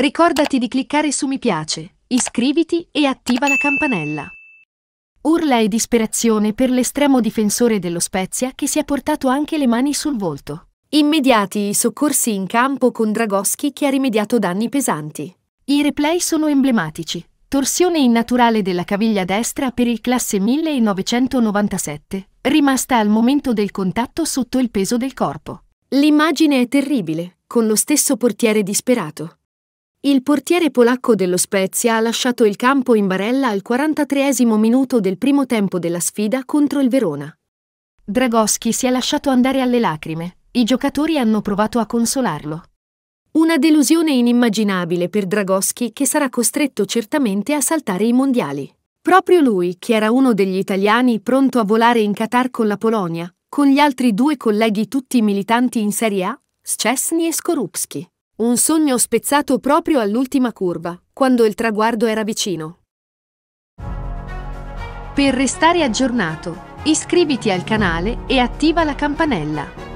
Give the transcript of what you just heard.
Ricordati di cliccare su mi piace, iscriviti e attiva la campanella. Urla e disperazione per l'estremo difensore dello Spezia che si è portato anche le mani sul volto. Immediati i soccorsi in campo con Dragoschi che ha rimediato danni pesanti. I replay sono emblematici. Torsione innaturale della caviglia destra per il classe 1997, rimasta al momento del contatto sotto il peso del corpo. L'immagine è terribile, con lo stesso portiere disperato. Il portiere polacco dello Spezia ha lasciato il campo in barella al 43 minuto del primo tempo della sfida contro il Verona. Dragoschi si è lasciato andare alle lacrime. I giocatori hanno provato a consolarlo. Una delusione inimmaginabile per Dragoschi che sarà costretto certamente a saltare i mondiali. Proprio lui, che era uno degli italiani pronto a volare in Qatar con la Polonia, con gli altri due colleghi tutti militanti in Serie A, Szczesny e Skorupski. Un sogno spezzato proprio all'ultima curva, quando il traguardo era vicino. Per restare aggiornato, iscriviti al canale e attiva la campanella.